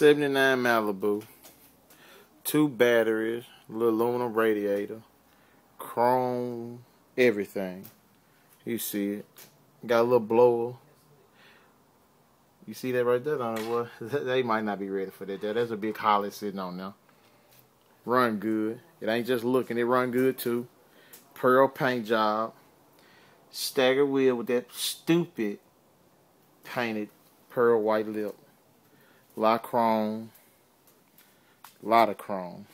Seventy-nine Malibu, two batteries, little aluminum radiator, chrome, everything. You see it. Got a little blower. You see that right there on it? Well, they might not be ready for that. There's a big Holley sitting on there. Run good. It ain't just looking. It run good too. Pearl paint job. Stagger wheel with that stupid painted pearl white lip. Lot of chrome. Lot of chrome.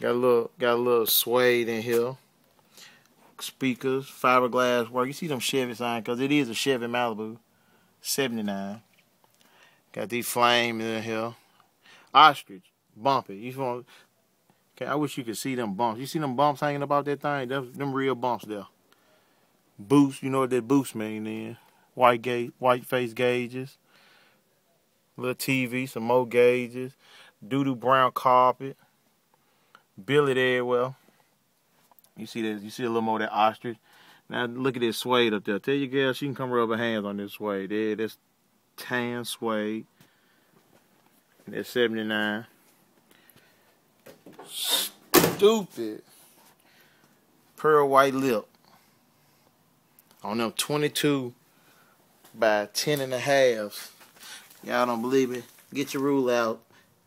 Got a little got a little suede in here speakers, fiberglass work. You see them Chevy signs because it is a Chevy Malibu, 79. Got these flames in here. Ostrich, bumpy. You want? Okay, I wish you could see them bumps. You see them bumps hanging about that thing? Them, them real bumps there. Boost, you know what that boost mean then? White gauge, white face gauges. Little TV, some more gauges. Doo-doo brown carpet. Billet well. You see that? You see a little more of that ostrich. Now look at this suede up there. Tell your girl she can come rub her hands on this suede. There, that's tan suede. That's 79. Stupid. Pearl white lip. On them 22 by 10 and a half. Y'all don't believe me? Get your rule out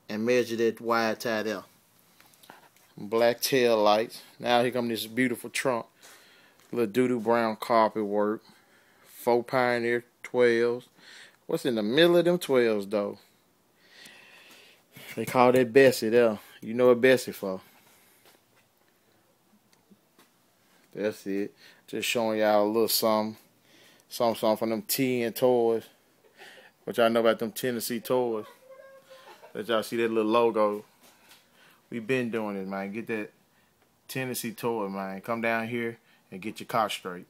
and measure that wide tie there black tail lights. Now here come this beautiful trunk. Little doo-doo brown carpet work. Four Pioneer 12s. What's in the middle of them 12s though? They call that Bessie there. You know what Bessie for. That's it. Just showing y'all a little something. Something, something from them TN toys. What y'all know about them Tennessee toys. Let y'all see that little logo we been doing it, man. Get that Tennessee toy, man. Come down here and get your car straight.